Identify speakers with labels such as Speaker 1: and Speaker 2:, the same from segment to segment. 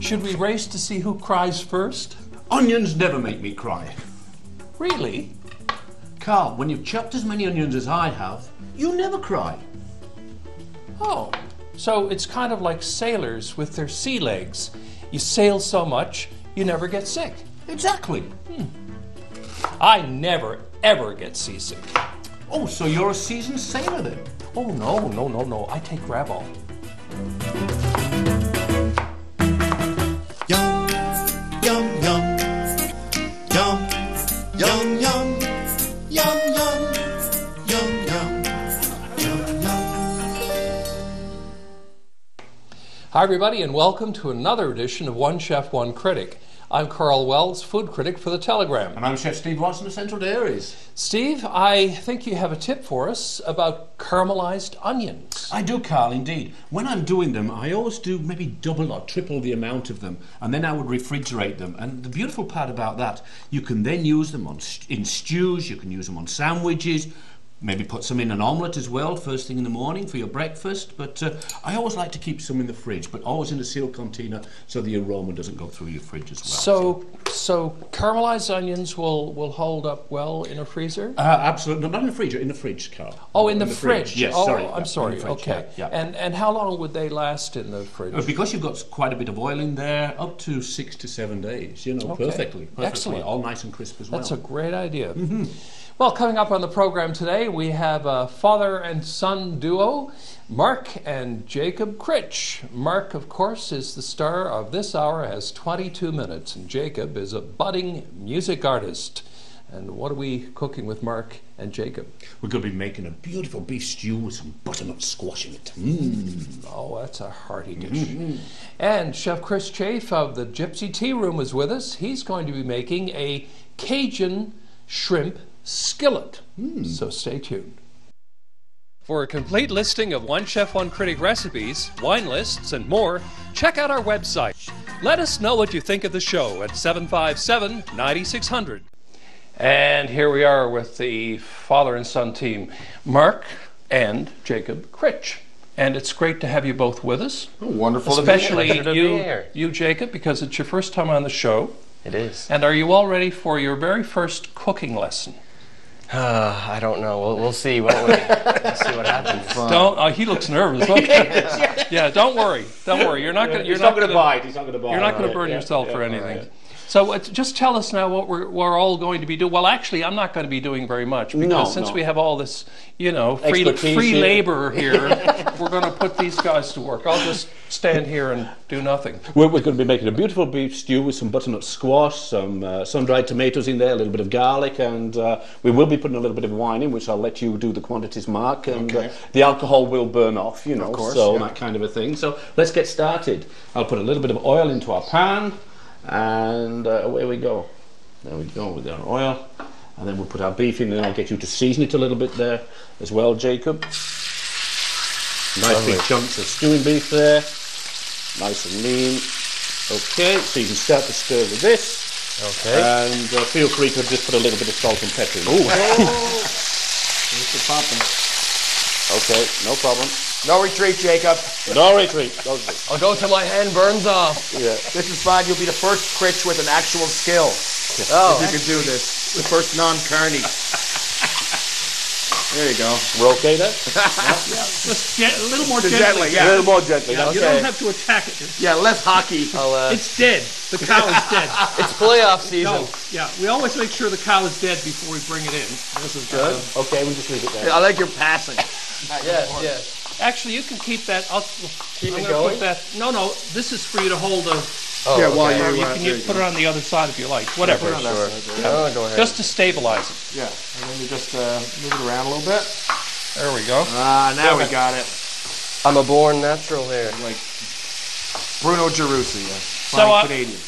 Speaker 1: Should we race to see who cries first?
Speaker 2: Onions never make me cry.
Speaker 1: Really?
Speaker 2: Karl, when you've chopped as many onions as I have, you never cry.
Speaker 1: Oh, so it's kind of like sailors with their sea legs. You sail so much, you never get sick.
Speaker 2: Exactly. Hmm.
Speaker 1: I never, ever get seasick.
Speaker 2: Oh, so you're a seasoned sailor then?
Speaker 1: Oh, no, no, no, no. I take Gravol. Hi, everybody, and welcome to another edition of One Chef, One Critic. I'm Karl Wells, food critic for The Telegram.
Speaker 2: And I'm Chef Steve Watson of Central Dairies.
Speaker 1: Steve, I think you have a tip for us about caramelized onions.
Speaker 2: I do, Karl, indeed. When I'm doing them, I always do maybe double or triple the amount of them, and then I would refrigerate them. And the beautiful part about that, you can then use them on st- in stews, you can use them on sandwiches, maybe put some in an omelette as well, first thing in the morning for your breakfast. But uh, I always like to keep some in the fridge, but always in a sealed container so the aroma doesn't go through your fridge as well.
Speaker 1: So, so caramelized onions will, will hold up well in a freezer?
Speaker 2: Uh, absolutely. No, not in the fridge, in the fridge, Karl.
Speaker 1: Oh, in the, fridge.
Speaker 2: Yes,
Speaker 1: oh,
Speaker 2: sorry.
Speaker 1: I'm
Speaker 2: yeah,
Speaker 1: sorry.
Speaker 2: fridge,
Speaker 1: okay.
Speaker 2: Yeah, yeah.
Speaker 1: And and how long would they last in the fridge?
Speaker 2: Uh, Because you've got quite a bit of oil in there, up to six to seven days, you know,
Speaker 1: Okay.
Speaker 2: perfectly, perfectly.
Speaker 1: Excellent.
Speaker 2: All nice and crisp as well.
Speaker 1: That's a great idea. Well, coming up on the program today, we have a father and son duo, Mark and Jacob Critch. Mark, of course, is the star of This Hour Has 22 Minutes, and Jacob is a budding music artist. And what are we cooking with Mark and Jacob?
Speaker 2: We're going to be making a beautiful beef stew with some butternut squash in it. Mm.
Speaker 1: Oh, that's a hearty dish. And Chef Chris Chafe of the Gypsy Tea Room is with us. He's going to be making a Cajun shrimp skillet. So stay tuned. For a complete listing of One Chef, One Critic recipes, wine lists, and more, check out our website. Let us know what you think of the show at 757 9600. And here we are with the father and son team, Mark and Jacob Critch. And it's great to have you both with us.
Speaker 3: Oh, Wonderful to be here.
Speaker 1: Especially
Speaker 3: to be
Speaker 1: you,
Speaker 3: here.
Speaker 1: you, Jacob, because it's your first time on the show.
Speaker 3: It is.
Speaker 1: And are you all ready for your very first cooking lesson?
Speaker 3: Uh, I don't know. We'll, we'll see, won't we? we'll see what happens.
Speaker 1: Don't. Oh, he looks nervous. Okay. yeah. Don't worry. Don't worry. You're not going. You're
Speaker 2: He's not
Speaker 1: going
Speaker 2: going to bite. He's not going to bite.
Speaker 1: You're not going to burn
Speaker 2: yeah,
Speaker 1: yourself
Speaker 2: yeah,
Speaker 1: for anything.
Speaker 2: right.
Speaker 1: So uh, just tell us now what we're, we're all going to be doing. Well, actually, I'm not going to be doing very much because
Speaker 2: No,
Speaker 1: since
Speaker 2: no.
Speaker 1: we have all this, you know, free,
Speaker 2: Expertise
Speaker 1: free
Speaker 2: here.
Speaker 1: labor here, we're going to put these guys to work. I'll just stand here and do nothing.
Speaker 2: We're, we're going to be making a beautiful beef stew with some butternut squash, some uh, sun-dried tomatoes in there, a little bit of garlic, and uh, we will be putting a little bit of wine in, which I'll let you do the quantities, Mark. And
Speaker 3: Okay.
Speaker 2: uh, the alcohol will burn off, you know, of
Speaker 3: course,
Speaker 2: so
Speaker 3: yeah.
Speaker 2: that kind of a thing. So let's get started. I'll put a little bit of oil into our pan, and uh, away we go. There we go with our oil, and then we'll put our beef in, and I'll get you to season it a little bit there as well, Jacob. Nice big chunks of stewing beef there, nice and lean. Okay, so you can start to stir with this.
Speaker 3: Okay.
Speaker 2: And uh, feel free to just put a little bit of salt and pepper in. Ooh.
Speaker 3: Mr. Poppin.
Speaker 2: okay, no problem.
Speaker 3: No retreat, Jacob.
Speaker 2: No retreat. No retreat.
Speaker 3: I'll go till my hand burns off.
Speaker 2: Yeah.
Speaker 4: This is fine. You'll be the first Critch with an actual skill.
Speaker 3: Oh,
Speaker 4: If you can do this. The first non-carny. There you go.
Speaker 2: We're okay there?
Speaker 1: Just gen- a little more
Speaker 4: Gently,
Speaker 2: A
Speaker 4: yeah.
Speaker 2: little more gently.
Speaker 1: You
Speaker 2: okay.
Speaker 1: don't have to attack it.
Speaker 4: Yeah, less hockey.
Speaker 3: I'll, uh,
Speaker 1: It's dead. The cow is dead.
Speaker 3: it's playoff season.
Speaker 1: No, yeah, we always make sure the cow is dead before we bring it in.
Speaker 3: This is good.
Speaker 2: Okay, we'll just leave it there.
Speaker 4: I like your passing.
Speaker 3: yes, yes.
Speaker 1: Actually, you can keep that. I'll
Speaker 3: Keep
Speaker 1: I'm
Speaker 3: it
Speaker 1: gonna
Speaker 3: going?
Speaker 1: Put that. No, no. This is for you to hold. A,
Speaker 3: Oh,
Speaker 4: Yeah, while
Speaker 3: okay.
Speaker 4: you-
Speaker 1: or you
Speaker 4: uh,
Speaker 1: can you
Speaker 4: you
Speaker 1: put it on the other side if you like. Whatever.
Speaker 4: Put it on that
Speaker 3: Sure.
Speaker 4: side,
Speaker 3: Oh, go ahead.
Speaker 1: Just to stabilize it.
Speaker 4: Yeah, and then you just uh, move it around a little bit.
Speaker 1: There we go.
Speaker 4: Ah, now we got it.
Speaker 3: I'm a born natural here.
Speaker 4: Like Bruno Gerussi, a
Speaker 1: So,
Speaker 4: fine
Speaker 1: uh,
Speaker 4: Canadian.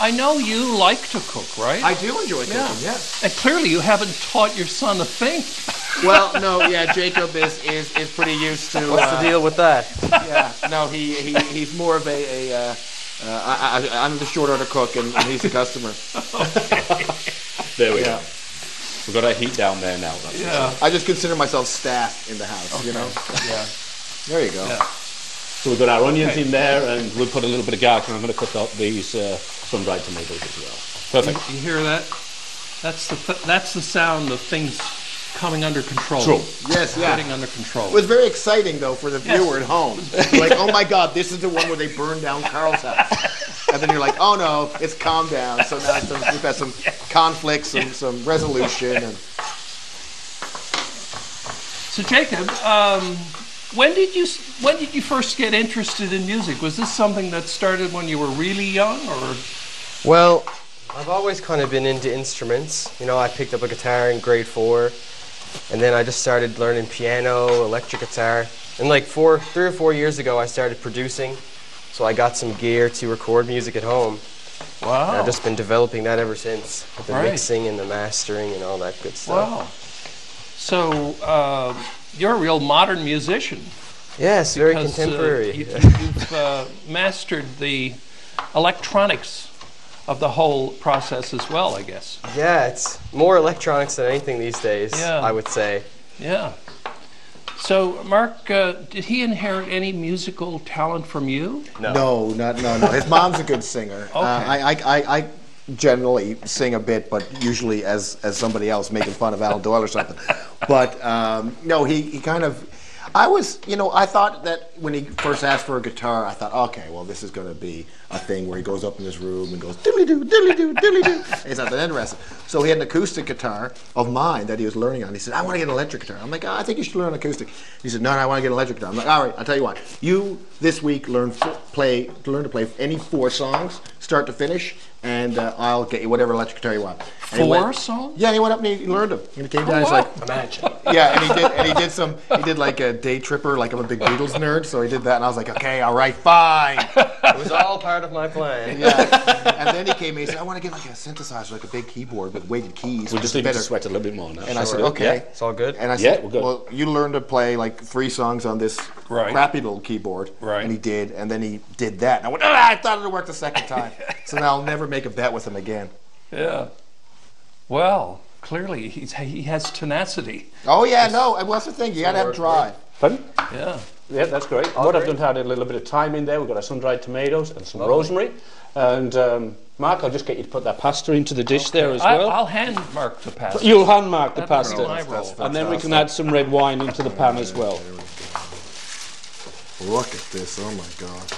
Speaker 1: I know you like to cook, right?
Speaker 4: I do enjoy cooking,
Speaker 1: yeah.
Speaker 4: yes.
Speaker 1: And clearly, you haven't taught your son a thing.
Speaker 4: Well, no, yeah, Jacob is, is, is pretty used to.
Speaker 3: What's
Speaker 4: uh,
Speaker 3: the deal with that?
Speaker 4: Yeah, no, he, he he's more of a, a uh, uh, I, I, I'm the short order cook and, and he's the customer.
Speaker 2: There we
Speaker 4: Yeah.
Speaker 2: go. We've got our heat down there now. That's
Speaker 1: Yeah.
Speaker 4: I just consider myself staff in the house, you know.
Speaker 1: Yeah.
Speaker 4: There you go.
Speaker 1: Yeah.
Speaker 2: So we've got our onions
Speaker 1: Okay.
Speaker 2: in there, and we'll put a little bit of garlic, and I'm going to cut up these uh, sun-dried tomatoes as well. Perfect.
Speaker 1: You hear that? That's the th- that's the sound of things coming under control.
Speaker 2: True.
Speaker 5: Yes, yeah.
Speaker 1: Getting under control.
Speaker 5: It was very exciting though for the viewer at home. like, oh my God, this is the one where they burned down Karl's house. And then you're like, oh no, it's calmed down. So now some, we've got some conflicts, some, some resolution, and
Speaker 1: So Jacob, um, when did you when did you first get interested in music? Was this something that started when you were really young, or
Speaker 3: Well, I've always kind of been into instruments. You know, I picked up a guitar in grade four, and then I just started learning piano, electric guitar. And like four, three or four years ago, I started producing. So I got some gear to record music at home. And
Speaker 1: wow?
Speaker 3: I've just been developing that ever since, with the
Speaker 1: Right.
Speaker 3: mixing and the mastering and all that good stuff.
Speaker 1: wow. So uh, you're a real modern musician.
Speaker 3: Yes, very
Speaker 1: because, uh,
Speaker 3: contemporary.
Speaker 1: you, have uh, mastered the electronics of the whole process as well, I guess.
Speaker 3: yeah, it's more electronics than anything these days.
Speaker 1: Yeah.
Speaker 3: I would say.
Speaker 1: Yeah. So, Mark, uh, did he inherit any musical talent from you?
Speaker 5: no, not no, no. His mom's a good singer. Uh, I, I, I, I generally sing a bit, but usually as as somebody else making fun of Alan Doyle or something. But um, no, he, he kind of. I was, you know, I thought that when he first asked for a guitar, I thought, okay, well, this is going to be a thing where he goes up in his room and goes diddly doo, diddly doo, diddly doo. It's not that interesting. So he had an acoustic guitar of mine that he was learning on. He said, I want to get an electric guitar. I'm like, oh, I think you should learn acoustic. He said, no, no, I want to get an electric guitar. I'm like, all right, I'll tell you what. You this week learn play learn to play any four songs, start to finish, and uh, I'll get you whatever electric guitar you want. And
Speaker 1: Four
Speaker 5: went-
Speaker 1: songs?
Speaker 5: Yeah, and he went up and he learned them. And he came down. He's like,
Speaker 3: Imagine.
Speaker 5: yeah, and he did, and he did some, he did like a day tripper, like I'm a big Beatles nerd, so he did that, and I was like, okay, all right, fine,
Speaker 3: it was all part of my plan.
Speaker 5: yeah. And then he came in, he said, I want to get like a synthesizer, like a big keyboard with weighted keys.
Speaker 2: We'll just
Speaker 5: is
Speaker 2: need to sweat a little bit more now.
Speaker 5: And I said, okay.
Speaker 2: Yeah.
Speaker 3: It's all good.
Speaker 5: And I said,
Speaker 2: Yeah,
Speaker 5: said,
Speaker 2: we're good.
Speaker 5: well, you learn to play like three songs on this
Speaker 1: Right.
Speaker 5: crappy little keyboard.
Speaker 1: Right.
Speaker 5: And he did, and then he did that. And I went, ah, I thought it would work the second time. so now I'll never make a bet with him again.
Speaker 1: Yeah. Well, clearly he's, he has tenacity.
Speaker 5: Oh yeah, no, and what's the thing? You gotta have drive.
Speaker 2: Pardon?
Speaker 1: Yeah.
Speaker 2: Yeah, that's great. what I've done to add a little bit of thyme in there. We've got our sun-dried tomatoes and some rosemary. And um, Mark, I'll just get you to put that pasta into the dish there as well.
Speaker 1: I'll hand Mark the pasta.
Speaker 2: You'll hand mark the
Speaker 1: That's
Speaker 2: pasta,
Speaker 1: my
Speaker 2: and then we can add some red wine into the pan as well.
Speaker 5: Look at this! Oh my god,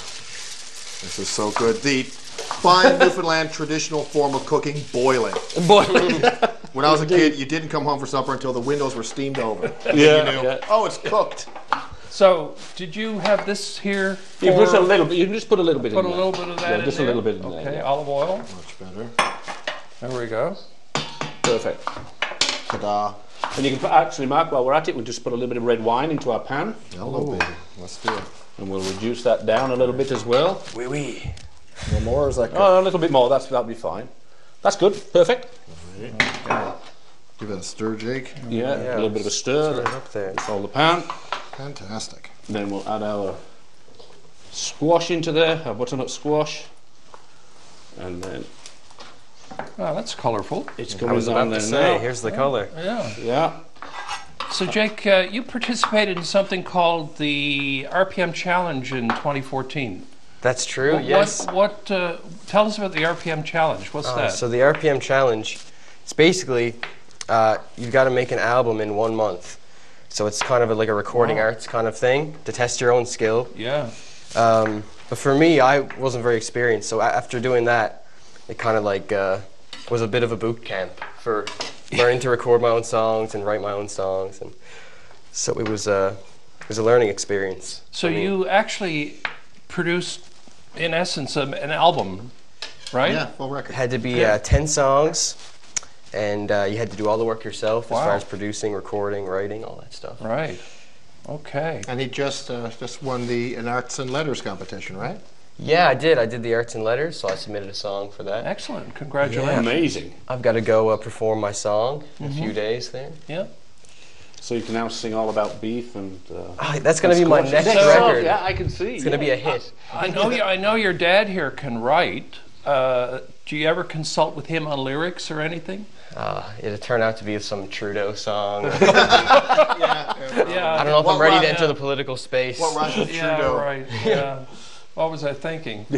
Speaker 5: this is so good. The fine Newfoundland traditional form of cooking: boiling. When I was a kid, you didn't come home for supper until the windows were steamed over.
Speaker 2: Yeah,
Speaker 5: you knew,
Speaker 2: yeah.
Speaker 5: oh, it's cooked.
Speaker 1: So, did you have this here?
Speaker 2: You put a little bit. You can just put a little bit in there.
Speaker 1: Put
Speaker 2: in
Speaker 1: a
Speaker 2: there.
Speaker 1: little bit of that
Speaker 2: Yeah,
Speaker 1: in
Speaker 2: just a little bit in
Speaker 1: Okay,
Speaker 2: there. yeah.
Speaker 1: olive oil.
Speaker 5: Much better.
Speaker 1: There we go.
Speaker 2: Perfect.
Speaker 5: Ta-da!
Speaker 2: And you can put, actually, Mark, while we're at it, we'll just put a little bit of red wine into our pan,
Speaker 5: Hello, baby. Let's do it.
Speaker 2: And we'll reduce that down a little bit as well.
Speaker 3: Wee wee.
Speaker 5: No more? Is that good?
Speaker 2: Oh, a little bit more. That's that'll be fine. That's good. Perfect.
Speaker 5: Give it a stir, Jake.
Speaker 2: Yeah, a little bit of a stir.
Speaker 3: Right up there.
Speaker 2: Control the pan.
Speaker 5: Fantastic.
Speaker 2: Then we'll add our squash into there, our butternut squash. And then
Speaker 1: Oh, that's colorful.
Speaker 2: it's
Speaker 3: I
Speaker 2: coming down there
Speaker 3: to say,
Speaker 2: now.
Speaker 3: here's the color.
Speaker 1: Yeah.
Speaker 2: Yeah.
Speaker 1: So, Jake, uh, you participated in something called the RPM Challenge in 2014.
Speaker 3: That's true.
Speaker 1: What-
Speaker 3: yes.
Speaker 1: What? what uh, tell us about the RPM Challenge. What's
Speaker 3: Uh,
Speaker 1: that?
Speaker 3: so the RPM challenge, it's basically uh, you've got to make an album in one month. So it's kind of a, like a recording
Speaker 1: Wow.
Speaker 3: arts kind of thing to test your own skill.
Speaker 1: yeah.
Speaker 3: Um, but for me, I wasn't very experienced. So after doing that, it kind of like uh, was a bit of a boot camp for learning to record my own songs and write my own songs. And so it was a it was a learning experience.
Speaker 1: So
Speaker 3: for me.
Speaker 1: you actually produced, in essence, um, an album, right?
Speaker 5: Yeah, full record.
Speaker 3: It had to be
Speaker 1: Yeah.
Speaker 3: uh, 10 songs, and uh, you had to do all the work yourself as far as producing, recording, writing, all that stuff.
Speaker 1: Right. Okay.
Speaker 5: And he just uh, just won the an arts and letters competition, right?
Speaker 3: Yeah, I did. I did the arts and letters, so I submitted a song for that.
Speaker 1: Excellent. Congratulations.
Speaker 2: Amazing.
Speaker 3: I've got to go uh, perform my song in a
Speaker 1: Mm-hmm.
Speaker 3: few days there.
Speaker 1: Yeah.
Speaker 2: So you can now sing all about beef and. Uh,
Speaker 3: Oh, that's going to be my next
Speaker 1: So-
Speaker 3: record.
Speaker 2: Yeah, I can see.
Speaker 3: It's going to be a hit.
Speaker 1: I know. You, I know your dad here can write. Uh, do you ever consult with him on lyrics or anything?
Speaker 3: Uh, it turned out to be some Trudeau song. I
Speaker 1: Yeah.
Speaker 3: don't know if
Speaker 5: What
Speaker 3: I'm ready
Speaker 5: rhyme-
Speaker 3: to enter the political space.
Speaker 5: What rhymes with
Speaker 1: Yeah,
Speaker 5: Trudeau?
Speaker 1: right. Yeah. What was I thinking?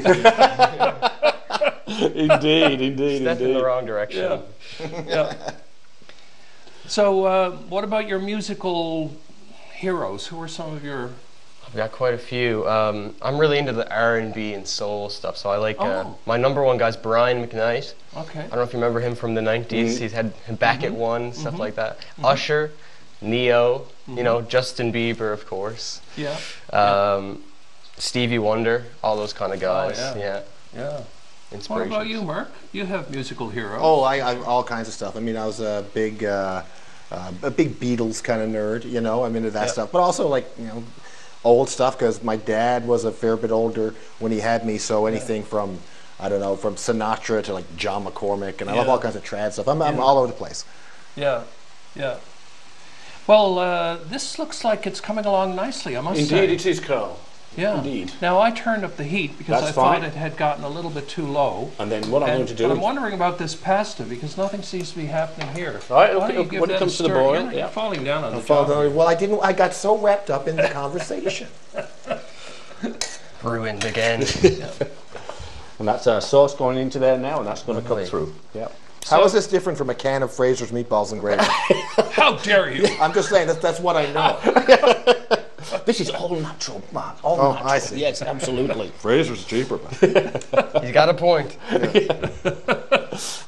Speaker 2: indeed, indeed,
Speaker 3: Step in the wrong direction.
Speaker 1: Yeah. yeah. So, uh, what about your musical heroes? Who are some of your?
Speaker 3: I've got quite a few. Um, I'm really into the R&B and soul stuff, so I like. Uh,
Speaker 1: Oh.
Speaker 3: my number one guy's Brian McKnight.
Speaker 1: Okay.
Speaker 3: I don't know if you remember him from the 90s. He's had Back
Speaker 1: Mm-hmm.
Speaker 3: at One, stuff like that. Usher, Ne-Yo, you know, Justin Bieber, of course.
Speaker 1: Yeah.
Speaker 3: Um, Stevie Wonder, all those kind of guys.
Speaker 1: Oh, yeah.
Speaker 3: yeah.
Speaker 1: Yeah. What
Speaker 3: Inspiration.
Speaker 1: about you, Mark? You have musical heroes.
Speaker 5: Oh, I, I all kinds of stuff. I mean, I was a big, uh, uh, a big Beatles kind of nerd. You know, I'm into that
Speaker 3: Yeah.
Speaker 5: stuff. But also like you know, old stuff because my dad was a fair bit older when he had me. So anything from I don't know, from Sinatra to like John McCormack, and I love all kinds of trad stuff. I'm, I'm all over the place.
Speaker 1: Yeah. Yeah. Well, uh, this looks like it's coming along nicely. I must
Speaker 2: Indeed,
Speaker 1: say.
Speaker 2: it is, Karl.
Speaker 1: Yeah.
Speaker 2: Indeed.
Speaker 1: Now I turned up the heat because
Speaker 2: That's
Speaker 1: I thought it had gotten a little bit too low.
Speaker 2: And then what I'm
Speaker 1: And-
Speaker 2: going to do
Speaker 1: But I'm wondering about this pasta because nothing seems to be happening here.
Speaker 2: Right,
Speaker 1: Why
Speaker 2: okay,
Speaker 1: don't you give
Speaker 2: when it comes to the
Speaker 1: stir?
Speaker 2: boil,
Speaker 1: You're, you're
Speaker 2: yeah.
Speaker 1: falling down on the
Speaker 5: Fall
Speaker 1: job.
Speaker 5: down- Well, I didn't. I got so wrapped up in the conversation.
Speaker 3: Ruined again.
Speaker 2: and that's our sauce going into there now, and that's going to come through. Yep.
Speaker 5: How is this different from a can of Fraser's meatballs and gravy?
Speaker 1: How dare you?
Speaker 5: I'm just saying that that's what I know.
Speaker 2: This is all natural, Mark. All
Speaker 5: Oh,
Speaker 2: natural.
Speaker 5: I see.
Speaker 2: Yes, absolutely.
Speaker 4: Fraser's cheaper. Man.
Speaker 3: He's got a point.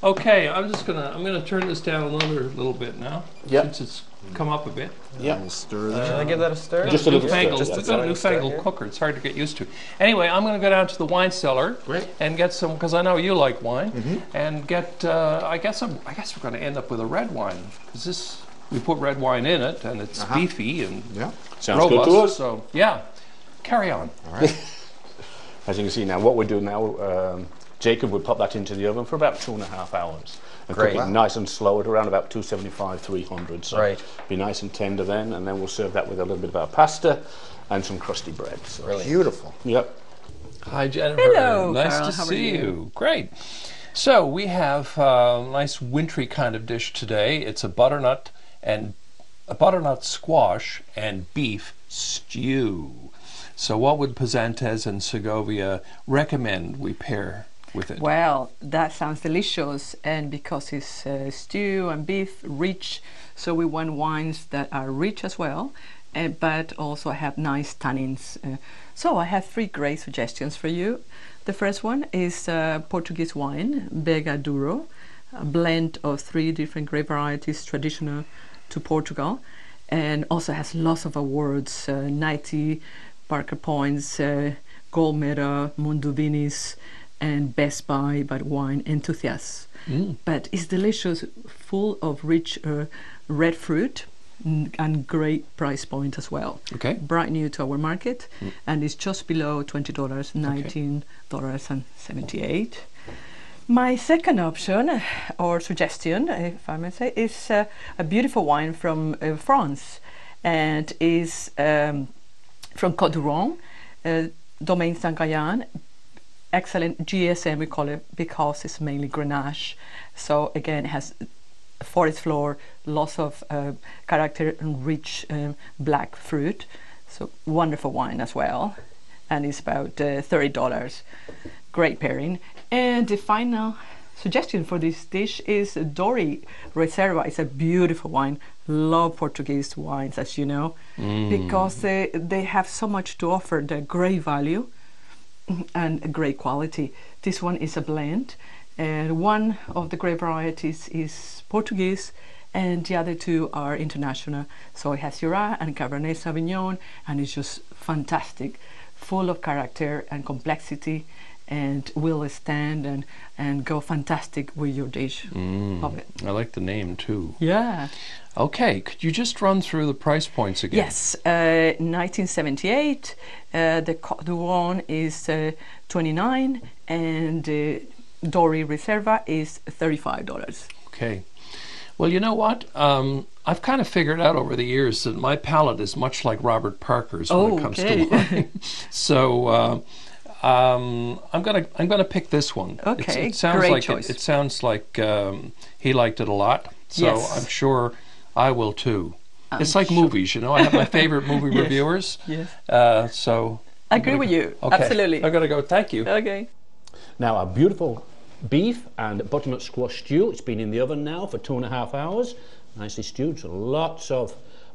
Speaker 1: Okay, I'm just gonna I'm gonna turn this down another little bit now.
Speaker 2: Yep.
Speaker 1: Since it's come up a bit.
Speaker 2: Yep.
Speaker 5: We'll stir
Speaker 3: Should
Speaker 5: that.
Speaker 3: I give that a stir?
Speaker 2: Just a little stir,
Speaker 1: newfangled,
Speaker 2: yeah.
Speaker 1: we've a
Speaker 3: Just a little
Speaker 1: newfangled
Speaker 3: stir
Speaker 1: cooker. It's hard to get used to. Anyway, I'm going to go down to the wine cellar
Speaker 5: Great.
Speaker 1: and get some because I know you like wine,
Speaker 2: Mm-hmm.
Speaker 1: and get. Uh, I guess I'm, I guess we're going to end up with a red wine because this we put red wine in it and it's beefy and
Speaker 5: Yeah.
Speaker 2: Sounds
Speaker 1: robust.
Speaker 2: good to us.
Speaker 1: So yeah, carry on.
Speaker 2: As you can see now, what we're doing now, um, Jacob would pop that into the oven for about two and a half hours. And
Speaker 3: Great.
Speaker 2: cook it
Speaker 5: Wow.
Speaker 2: nice and slow at around about 275, 300. So
Speaker 3: Right.
Speaker 2: be nice and tender then, and then we'll serve that with a little bit of our pasta and some crusty bread. So,
Speaker 3: Brilliant.
Speaker 5: Beautiful.
Speaker 2: Yep.
Speaker 1: Hi, Jennifer.
Speaker 6: Hello,
Speaker 1: Nice
Speaker 6: Karl.
Speaker 1: to
Speaker 6: How are
Speaker 1: see
Speaker 6: you?
Speaker 1: you. Great. So we have uh, a nice wintry kind of dish today. It's a butternut and a butternut squash and beef stew. So what would Pazantes and Segovia recommend we pair with it?
Speaker 6: Well, that sounds delicious, and because it's uh, stew and beef, rich, so we want wines that are rich as well, uh, but also have nice tannins. Uh, so I have three great suggestions for you. The first one is uh, Portuguese wine, Bega Duro, a blend of three different grape varieties traditional to Portugal, and also has lots of awards, uh, 90 Parker Points, uh, Gold Medal, Mundus Vini, and Best Buy by wine enthusiasts. But it's delicious, full of rich uh, red fruit mm, and great price point as well.
Speaker 1: Okay.
Speaker 6: Bright new to our market, and it's just below twenty dollars, nineteen dollars and seventy-eight. My second option uh, or suggestion, if I may say, is uh, a beautiful wine from uh, France, and is um, from Côte d'Ivoire, uh, Domaine Saint Guyane. Excellent GSM we call it because it's mainly Grenache. So again, it has forest floor, lots of character and rich um, black fruit. So wonderful wine as well, and it's about uh, thirty dollars. Great pairing. And the final suggestion for this dish is Dory Reserva. It's a beautiful wine. Love Portuguese wines, as you know, mm. because they, they have so much to offer. They're great value and great quality. This one is a blend, and one of the grape varieties is Portuguese, and the other two are international. So it has Syrah and Cabernet Sauvignon, and it's just fantastic, full of character and complexity, and will stand and, and go fantastic with your dish of it.
Speaker 1: I like the name too.
Speaker 6: Yeah.
Speaker 1: Okay, could you just run through the price points again?
Speaker 6: Yes, uh, 1978. Uh, the d'Ivoire is uh, 29, and uh, Dory Reserva is 35 dollars.
Speaker 1: Okay. Well, you know what? Um, I've kind of figured out over the years that my palate is much like Robert Parker's when
Speaker 6: Oh,
Speaker 1: it comes
Speaker 6: okay.
Speaker 1: to wine. so uh, Um, I'm gonna I'm gonna pick this one.
Speaker 6: Okay,
Speaker 1: it sounds
Speaker 6: great
Speaker 1: like
Speaker 6: choice.
Speaker 1: It, it sounds like um, he liked it a lot. So
Speaker 6: Yes.
Speaker 1: I'm sure I will too.
Speaker 6: I'm
Speaker 1: it's like
Speaker 6: sure.
Speaker 1: movies, you know. I have my favorite movie
Speaker 6: Yes,
Speaker 1: reviewers.
Speaker 6: yes.
Speaker 1: Uh, so
Speaker 6: I agree with you.
Speaker 1: okay,
Speaker 6: Absolutely.
Speaker 1: I'm gonna go. Thank you.
Speaker 6: Okay.
Speaker 2: Now, our beautiful beef and butternut squash stew. It's been in the oven now for two and a half hours. Nicely stewed, so lots of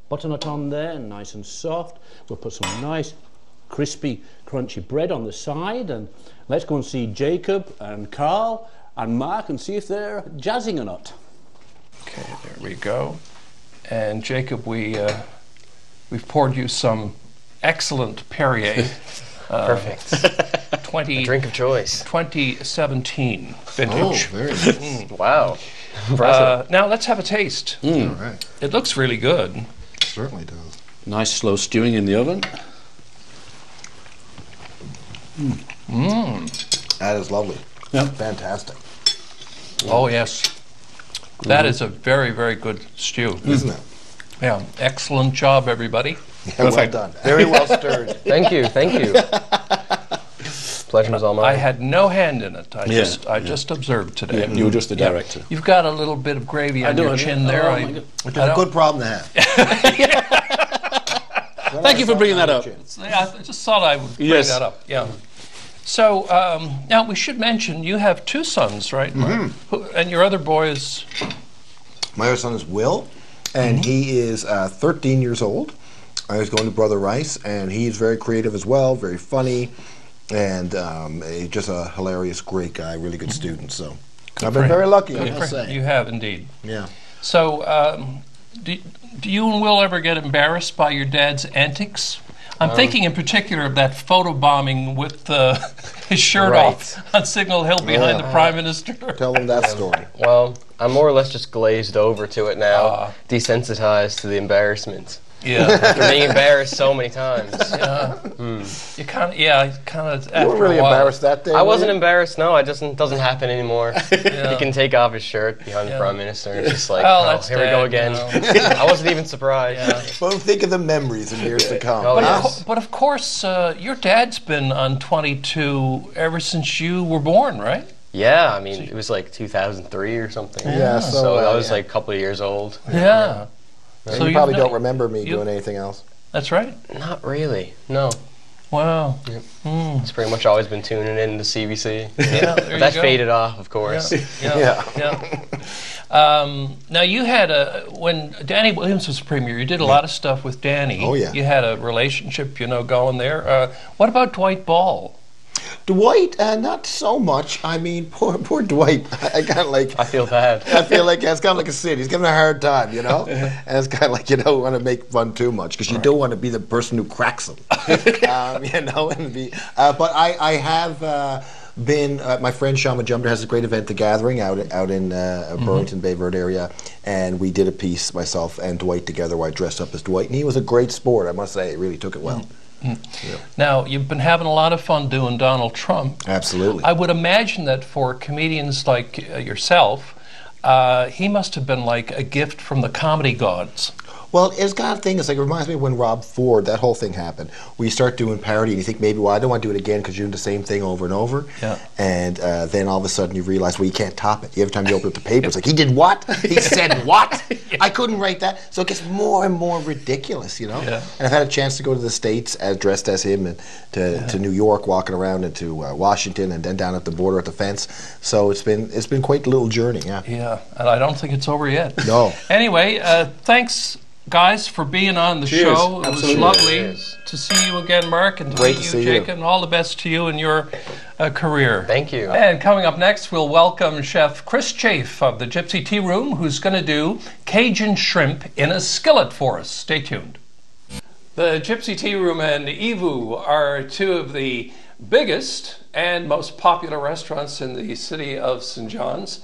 Speaker 2: butternut on there, nice and soft. We'll put some nice, crispy, crunchy bread on the side. And let's go and see Jacob and Karl and Mark and see if they're jazzing or not.
Speaker 1: Okay, there we go. And Jacob, we uh, we've poured you some excellent Perrier. Uh,
Speaker 3: Perfect.
Speaker 1: 20,
Speaker 3: Drink of choice.
Speaker 1: 2017
Speaker 5: Oh,
Speaker 1: vintage.
Speaker 5: very nice.
Speaker 3: Wow.
Speaker 1: Uh, now let's have a taste.
Speaker 5: All right.
Speaker 1: It looks really good.
Speaker 5: It Certainly does.
Speaker 2: Nice slow stewing in the oven. Mm.
Speaker 5: That is lovely.
Speaker 2: Yeah.
Speaker 5: Fantastic.
Speaker 1: Oh yes, that is a very very good stew.
Speaker 5: Isn't it?
Speaker 1: Yeah, excellent job, everybody.
Speaker 5: Yeah, well
Speaker 2: Perfect.
Speaker 5: done. Very well stirred.
Speaker 3: Thank you. Thank you. Pleasure was all mine.
Speaker 1: I had no hand in it. I
Speaker 2: Yeah,
Speaker 1: just I just observed today.
Speaker 2: Yeah, you were just the
Speaker 1: Yeah.
Speaker 2: director.
Speaker 1: You've got a little bit of gravy
Speaker 2: I
Speaker 1: on
Speaker 2: do,
Speaker 1: your
Speaker 2: I-
Speaker 1: chin there.
Speaker 2: oh,
Speaker 1: I,
Speaker 2: my God.
Speaker 1: I
Speaker 5: It's a good problem to have.
Speaker 2: Thank you for bringing that up.
Speaker 1: Yeah, I just thought I would bring
Speaker 2: Yes.
Speaker 1: that up. Yeah. So um, now we should mention you have two sons, right?
Speaker 2: Mm-hmm.
Speaker 1: Who, and your other boy is
Speaker 5: My other son is Will, and he is uh, 13 years old. I was going to Brother Rice, and he's very creative as well, very funny, and um, he's just a hilarious, great guy, really good student. So I've been
Speaker 1: for
Speaker 5: very
Speaker 1: him.
Speaker 5: lucky, I must say.
Speaker 1: You have indeed.
Speaker 5: Yeah.
Speaker 1: So, um, do, do you and Will ever get embarrassed by your dad's antics? I'm
Speaker 3: Um,
Speaker 1: thinking in particular of that photo bombing with uh, his shirt
Speaker 3: Right.
Speaker 1: off on Signal Hill behind
Speaker 5: Yeah.
Speaker 1: the Prime Minister.
Speaker 5: Tell them that story.
Speaker 3: well, I'm more or less just glazed over to it now,
Speaker 1: Ah.
Speaker 3: desensitized to the embarrassment.
Speaker 1: Yeah,
Speaker 3: After being embarrassed so many times.
Speaker 1: yeah. You kind of, yeah, kind of.
Speaker 5: You were really embarrassed that day.
Speaker 3: I wasn't
Speaker 5: you?
Speaker 3: embarrassed. No, it doesn't doesn't happen anymore.
Speaker 1: Yeah.
Speaker 3: He can take off his shirt behind
Speaker 1: Yeah.
Speaker 3: the prime minister. It's just like,
Speaker 1: Well,
Speaker 3: oh,
Speaker 1: that's
Speaker 3: here we
Speaker 1: Dad,
Speaker 3: go
Speaker 1: you
Speaker 3: again.
Speaker 1: know.
Speaker 3: I wasn't even surprised.
Speaker 1: Yeah.
Speaker 5: Well, think of the memories in years to come.
Speaker 3: Oh,
Speaker 1: But,
Speaker 3: yeah.
Speaker 1: of, but of course, uh, your dad's been on 22 ever since you were born, right?
Speaker 3: Yeah, I mean, it was like 2003 or something.
Speaker 5: Yeah, so,
Speaker 3: So,
Speaker 5: uh,
Speaker 3: I was
Speaker 5: yeah.
Speaker 3: like a couple of years old.
Speaker 5: And
Speaker 1: Yeah.
Speaker 5: you probably don't remember me doing anything else.
Speaker 1: That's right.
Speaker 3: Not really. No.
Speaker 1: Wow.
Speaker 3: It's pretty much always been tuning in to CBC.
Speaker 1: Yeah,
Speaker 3: that faded off, of course.
Speaker 1: Yeah.
Speaker 5: Yeah.
Speaker 1: yeah. Um, now you had a when Danny Williams was premier. You did a lot of stuff with Danny.
Speaker 5: Oh, yeah.
Speaker 1: You had a relationship, you know, going there. Uh, what about Dwight Ball?
Speaker 5: Dwight, uh, not so much. I mean, poor poor Dwight. I, I kind of like.
Speaker 3: I feel bad.
Speaker 5: I feel like it's kind of like a sin. He's giving a hard time, you know, and it's kind of like you don't want to make fun too much because you don't want to be the person who cracks him, um, you know. And be, uh, but I, I have uh, been. Uh, my friend Shaun Majumder has a great event, the Gathering, out out in uh, Burlington Baie Verte area, and we did a piece myself and Dwight together where I dressed up as Dwight, and he was a great sport. I must say, he really took it well.
Speaker 1: Now you've been having a lot of fun doing Donald Trump.
Speaker 5: Absolutely.
Speaker 1: I would imagine that for comedians like uh, yourself, uh, he must have been like a gift from the comedy gods.
Speaker 5: Well, it's kind of thing. It's like it reminds me of when Rob Ford that whole thing happened. We start doing parody, and you think maybe, well, I don't want to do it again because you're doing the same thing over and over.
Speaker 1: Yeah.
Speaker 5: And uh, then all of a sudden you realize, well, you can't top it. Every time you open up the paper, it's like he did what? He said what? I couldn't write that. So it gets more and more ridiculous, you know.
Speaker 1: Yeah.
Speaker 5: And I've had a chance to go to the states as dressed as him, and to, to New York, walking around, and to uh, Washington, and then down at the border at the fence. So it's been it's been quite a little journey. Yeah.
Speaker 1: Yeah, and I don't think it's over yet.
Speaker 5: No.
Speaker 1: Anyway, uh, thanks, guys, for being on the
Speaker 2: Cheers.
Speaker 1: show. It
Speaker 2: Absolutely.
Speaker 1: was lovely
Speaker 3: Cheers.
Speaker 1: to see you again, Mark, and to
Speaker 5: Great
Speaker 1: meet
Speaker 5: to
Speaker 1: you,
Speaker 5: see you.
Speaker 1: And all the best to you in your uh, career.
Speaker 3: Thank you.
Speaker 1: And coming up next, we'll welcome Chef Chris Chafe of the Gypsy Tea Room, who's going to do Cajun shrimp in a skillet for us. Stay tuned. The Gypsy Tea Room and Evoo are two of the biggest and most popular restaurants in the city of St. John's.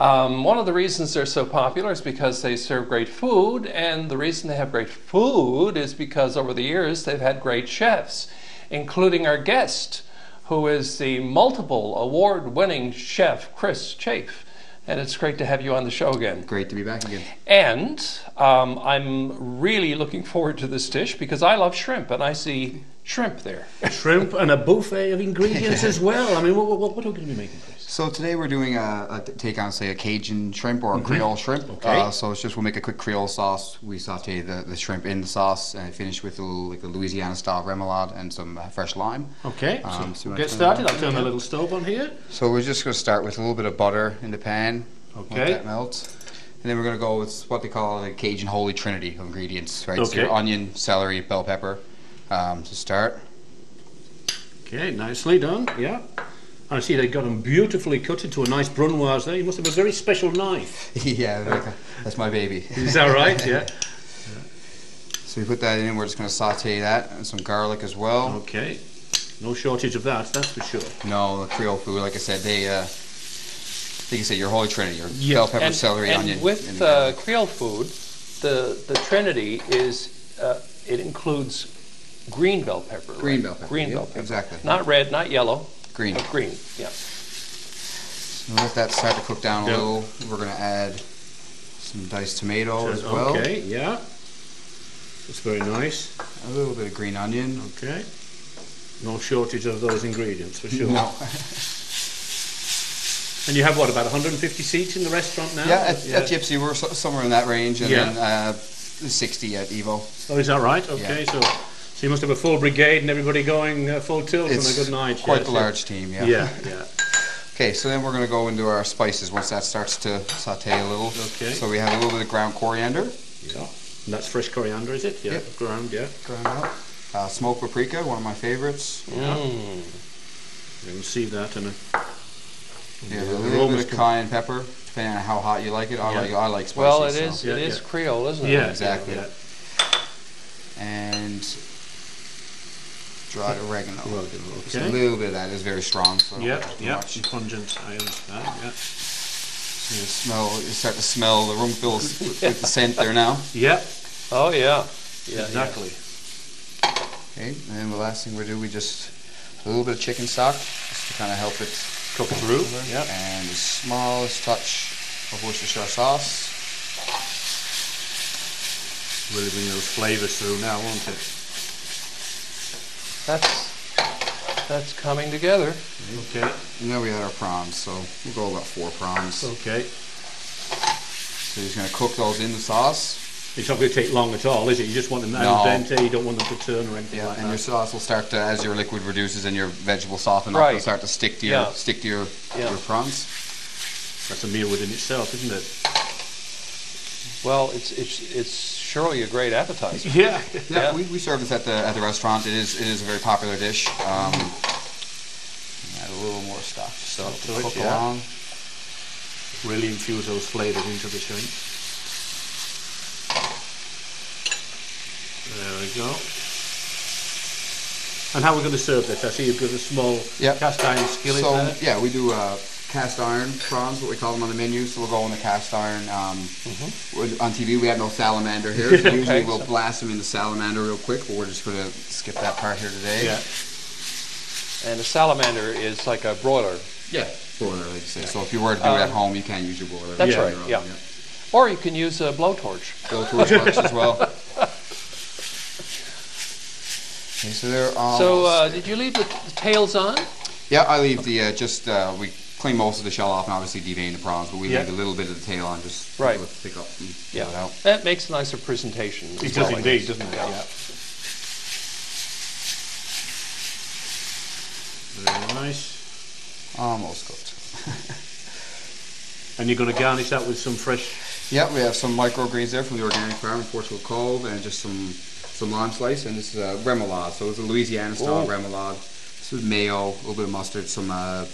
Speaker 1: Um, one of the reasons they're so popular is because they serve great food, and the reason they have great food is because over the years they've had great chefs, including our guest, who is the multiple award winning chef, Chris Chafe. And it's great to have you on the show again.
Speaker 4: Great to be back again.
Speaker 1: And um, I'm really looking forward to this dish because I love shrimp and I see shrimp there.
Speaker 2: Shrimp and a buffet of ingredients as well. I mean, what, what, what are we going to be making, Chris?
Speaker 7: So today we're doing a take on say a Cajun shrimp or a Creole shrimp.
Speaker 2: Okay.
Speaker 7: Uh, so it's just we'll make a quick Creole sauce. We saute the, the shrimp in the sauce and finish with a little like a Louisiana style remoulade and some uh, fresh lime.
Speaker 2: Okay,
Speaker 7: Um,
Speaker 2: so
Speaker 7: so
Speaker 2: we'll get started. I'll turn the little stove on here.
Speaker 7: So we're just going to start with a little bit of butter in the pan.
Speaker 2: Okay.
Speaker 7: Let that melt. And then we're going to go with what they call the Cajun holy trinity of ingredients, right? So your onion, celery, bell pepper um, to start.
Speaker 2: Okay, nicely done. Yeah. I see they got them beautifully cut into a nice brunoise there. You must have a very special knife.
Speaker 7: yeah, that's my baby.
Speaker 2: Is that right? Yeah.
Speaker 7: So we put that in. We're just going to saute that and some garlic as well.
Speaker 2: Okay. No shortage of that, that's for sure.
Speaker 7: No, the Creole food, like I said, they, uh, like you said, your holy trinity, your
Speaker 2: Yeah.
Speaker 7: bell pepper,
Speaker 1: and,
Speaker 7: celery,
Speaker 1: and
Speaker 7: onion. and
Speaker 1: with
Speaker 7: the
Speaker 1: uh,
Speaker 7: garlic.
Speaker 1: Creole food, the the Trinity is uh, it includes green bell pepper.
Speaker 7: Green
Speaker 1: right?
Speaker 7: bell pepper,
Speaker 1: Green
Speaker 7: yeah,
Speaker 1: bell pepper.
Speaker 7: exactly.
Speaker 1: Not red, not yellow.
Speaker 7: Green.
Speaker 1: But green. Yeah.
Speaker 7: So let that start to cook down a
Speaker 2: Yeah.
Speaker 7: little. We're going to add some diced tomato as well.
Speaker 2: Okay, yeah. It's very nice.
Speaker 7: A little bit of green onion.
Speaker 2: Okay. No shortage of those ingredients for sure.
Speaker 7: No.
Speaker 2: And you have what, about 150 seats in the restaurant now?
Speaker 7: Yeah, at, at Gypsy, we're so, somewhere in that range, and
Speaker 2: Yeah.
Speaker 7: then uh, 60 at Evoo.
Speaker 2: Oh, is that right? Okay, so so you must have a full brigade and everybody going uh, full tilt
Speaker 7: It's
Speaker 2: on a good night.
Speaker 7: quite
Speaker 2: yes,
Speaker 7: the
Speaker 2: yeah.
Speaker 7: large team, yeah.
Speaker 2: Yeah, yeah.
Speaker 7: Okay, so then we're going to go into our spices once that starts to saute a little.
Speaker 2: Okay.
Speaker 7: So we have a little bit of ground coriander,
Speaker 2: yeah. And that's fresh coriander, is it? Yeah,
Speaker 7: Yep.
Speaker 2: ground, yeah.
Speaker 7: ground up. Uh, smoked paprika, one of my favorites.
Speaker 2: Yeah. You can see that in uh,
Speaker 7: Yeah, a little
Speaker 2: aromas
Speaker 7: bit of cayenne pepper, depending on how hot you like it. I
Speaker 2: Yeah.
Speaker 7: like I like spicy.
Speaker 1: Well, it
Speaker 7: so-
Speaker 1: is
Speaker 2: Yeah,
Speaker 1: it is
Speaker 2: yeah.
Speaker 1: Creole, isn't it?
Speaker 2: yeah,
Speaker 7: exactly.
Speaker 2: Yeah,
Speaker 7: And dried oregano.
Speaker 2: Oregano,
Speaker 7: Just a little bit of that is very strong. So I don't
Speaker 2: yeah, yeah.
Speaker 7: much.
Speaker 2: Pungent, I understand. Yeah.
Speaker 7: You smell. You start to smell the room fills with, with the scent there now.
Speaker 2: Oh, yeah,
Speaker 1: Oh yeah. Yeah.
Speaker 2: exactly.
Speaker 7: Okay, and then the last thing we do, we just a little bit of chicken stock, just to kind of help it
Speaker 2: Cook through. Yeah.
Speaker 7: and the smallest touch of Worcestershire sauce.
Speaker 2: Really bring those flavours through now, won't it?
Speaker 1: That's that's coming together.
Speaker 2: Okay.
Speaker 7: And then we had our prawns, so we'll go about four prawns.
Speaker 2: Okay.
Speaker 7: So you're gonna cook those in the sauce.
Speaker 2: It's not going to take long at all, is it? You just want them al
Speaker 7: No.
Speaker 2: dente. You don't want them to turn or anything
Speaker 7: Yeah,
Speaker 2: like
Speaker 7: and your sauce will start to, as your liquid reduces and your vegetable soften up,
Speaker 1: Right.
Speaker 7: it'll start to stick to your
Speaker 1: Yeah.
Speaker 7: stick to your,
Speaker 1: Yeah.
Speaker 7: your prawns.
Speaker 2: That's a meal within itself, isn't it?
Speaker 1: Well, it's it's it's surely a great appetizer.
Speaker 2: Yeah.
Speaker 7: Yeah,
Speaker 1: Yeah.
Speaker 7: We, we serve this at the at the restaurant. It is it is a very popular dish. Um, add a little more stuff so
Speaker 2: Stuff
Speaker 7: to
Speaker 2: to it,
Speaker 7: cook
Speaker 2: yeah.
Speaker 7: along.
Speaker 2: Really infuse those flavours into the shrimp. There we go. And how are we going to serve this? I see you've got a small
Speaker 7: Yep.
Speaker 2: cast iron skillet
Speaker 7: So
Speaker 2: there.
Speaker 7: yeah, we do uh, cast iron prawns, what we call them on the menu. So we'll go in the cast iron. Um, with- On TV, we have no salamander here. So usually
Speaker 1: Okay,
Speaker 7: we'll
Speaker 1: so-
Speaker 7: blast them in the salamander real quick, but we're just going to skip that part here today.
Speaker 2: Yeah.
Speaker 1: And a salamander is like a broiler,
Speaker 7: yeah, broiler, like you say. So if you were to do it at
Speaker 1: Um,
Speaker 7: home, you can't use your broiler.
Speaker 1: That's
Speaker 7: on
Speaker 1: right,
Speaker 7: own,
Speaker 1: yeah. or you can use a blowtorch.
Speaker 7: Blowtorch works as well. Okay, so they're all.
Speaker 1: So, uh, did you leave the, the tails on?
Speaker 7: Yeah, I leave the uh, just uh, we clean most of the shell off and obviously devein the prawns, but we
Speaker 2: Yeah.
Speaker 7: leave a little bit of the tail on just
Speaker 1: Right.
Speaker 7: to pick up and
Speaker 1: Yeah,
Speaker 7: pull it out.
Speaker 1: that makes a nicer presentation. as
Speaker 2: It
Speaker 1: well,
Speaker 2: does
Speaker 1: I
Speaker 2: indeed,
Speaker 1: guess.
Speaker 2: doesn't it? Yeah. Very nice.
Speaker 7: Almost cooked.
Speaker 2: And you're going to garnish that with some fresh.
Speaker 7: Yeah, we have some microgreens there from the organic farm in Portugal Cove and just some some lime slice and this is a remoulade. So it's a Louisiana style
Speaker 1: Ooh.
Speaker 7: remoulade. This is mayo, a little bit of mustard, some uh,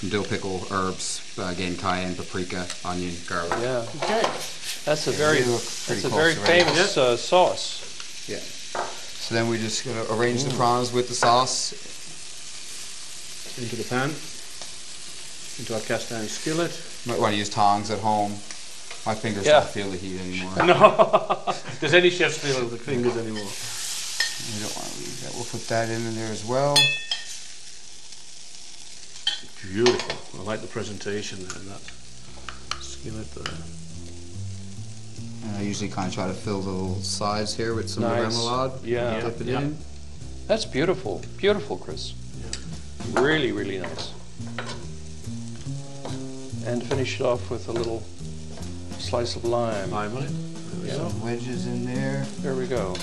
Speaker 7: some dill pickle, herbs, uh, again cayenne, paprika, onion, garlic.
Speaker 1: Yeah,
Speaker 2: Okay.
Speaker 1: that's a very
Speaker 7: they look pretty
Speaker 1: that's a
Speaker 7: close
Speaker 1: very
Speaker 7: already.
Speaker 1: famous uh, sauce.
Speaker 7: Yeah. So then we're just gonna arrange the prawns with the sauce.
Speaker 2: Into the pan. Into our cast iron skillet.
Speaker 7: Might want to use tongs at home. My fingers
Speaker 1: Yeah.
Speaker 7: don't feel the heat anymore.
Speaker 2: No. Does any chef feel the fingers anymore?
Speaker 7: We don't want to leave that. We'll put that in there as well.
Speaker 2: Beautiful. I like the presentation there. That skillet there.
Speaker 7: And I usually kind of try to fill the little sides here with some
Speaker 1: Nice.
Speaker 7: remoulade.
Speaker 1: Yeah.
Speaker 7: Dip it
Speaker 2: Yeah.
Speaker 7: in.
Speaker 1: That's beautiful. Beautiful, Chris. Yeah. Really, really nice. And finish it off with a little slice of lime.
Speaker 2: Lime on it.
Speaker 1: Yeah,
Speaker 7: Wedges in there.
Speaker 1: there we go.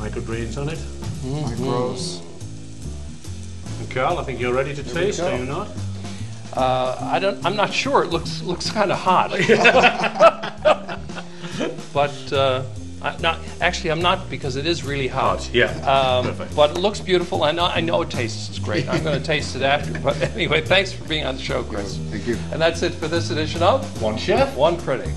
Speaker 2: Microgreens on it.
Speaker 7: Micros.
Speaker 2: And Karl, I think you're ready to taste, are you not?
Speaker 1: Uh, I don't. I'm not sure. It looks looks kind of hot. but uh, I, not actually. I'm not because it is really hot.
Speaker 2: Hot, yeah.
Speaker 1: Um,
Speaker 2: Perfect.
Speaker 1: but it looks beautiful. I know. I know it tastes great. I'm going to taste it after. But anyway, thanks for being on the show, Chris.
Speaker 7: Thank you.
Speaker 1: And that's it for this edition of
Speaker 2: One chef.
Speaker 1: One Critic.